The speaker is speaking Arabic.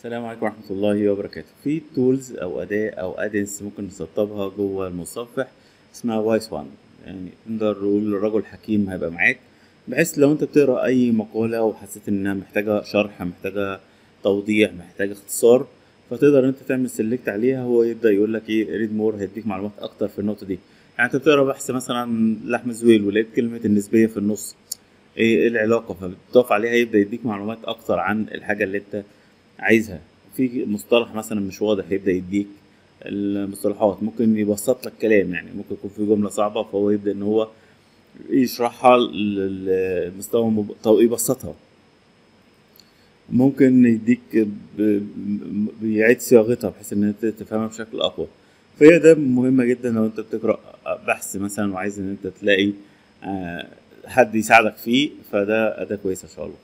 السلام عليكم ورحمة الله وبركاته. في tools أو أداة أو add-ons ممكن نسطبها جوه المتصفح اسمها Wiseone يعني نقدر نقول الرجل حكيم هيبقى معاك بحيث لو أنت بتقرأ أي مقالة وحسيت إنها محتاجة شرح محتاجة توضيح محتاجة اختصار فتقدر أنت تعمل select عليها هو يبدأ يقول لك إيه read more هيديك معلومات أكتر في النقطة دي. يعني أنت بتقرأ بحث مثلا لأحمد زويل ولقيت كلمة النسبية في النص إيه إيه العلاقة؟ فبتقف عليها يبدأ يديك معلومات أكتر عن الحاجة اللي أنت عايزها. في مصطلح مثلا مش واضح يبدأ يديك المصطلحات. ممكن يبسط لك كلام يعني. ممكن يكون في جملة صعبة فهو يبدأ إن هو يشرحها لمستوى. طو- يبسطها. ممكن يديك بيعيد صياغتها بحيث إن أنت تفهمها بشكل أقوى. فهي ده مهمة جدا لو أنت بتقرأ بحث مثلا وعايز إن أنت تلاقي آه، حد يساعدك فيه فده أداة كويسة إن شاء الله.